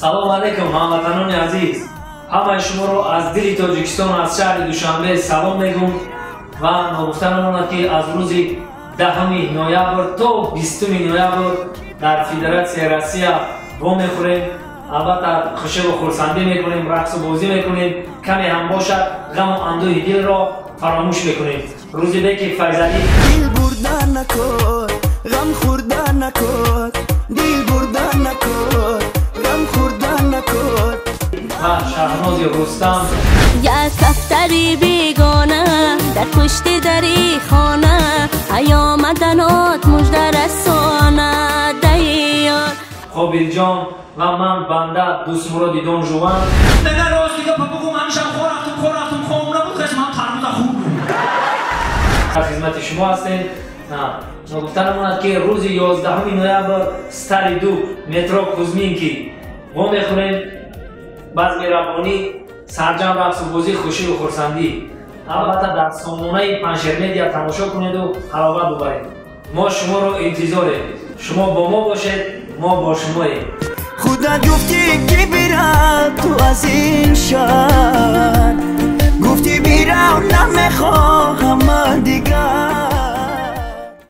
салом алейкум ҳамватанони азиз. Ҳамаи шуморо аз дили тоҷикистон аз шаҳри душанбе салом мегӯм ва ногуфта намонад ки аз рӯзи даҳуми ноябр то бистуми ноябр дар федератсияи россия во мехӯрем. Албатта хушеву хурсандӣ мекунем рақсу бозӣ мекунем. Каме ҳам бошад ғаму андӯҳи дилро фаромӯш мекунем. Рӯзи беки файзалӣ. Дил бурда накор ғам хӯрда накор шаҳнози рустам. Як кафтари бегона дар пушти дари хона аёмаданот мужда расонад дайёр қобилҷон ва ман банда дӯстмуроди дон жуван. Neden rostliga papagum hamisha xor raftum xor raftum xomuna буд қисман тарбута хуб дар хизмати шумо ҳастем ногуфта намонад ки рӯзи 11 ноябр стари ду метро кузминки во мехӯрем базми равонӣ сарҷам рақсу бозӣ хушиву хурсандӣ. Албатта дар сомонаи паншермедия тамошо кунеду ҳаловат бубаред. Мо шуморо интизорем шумо бо мо бошед мо бо шумоем. Худа гуфти ки бира ту аз ин шаҳр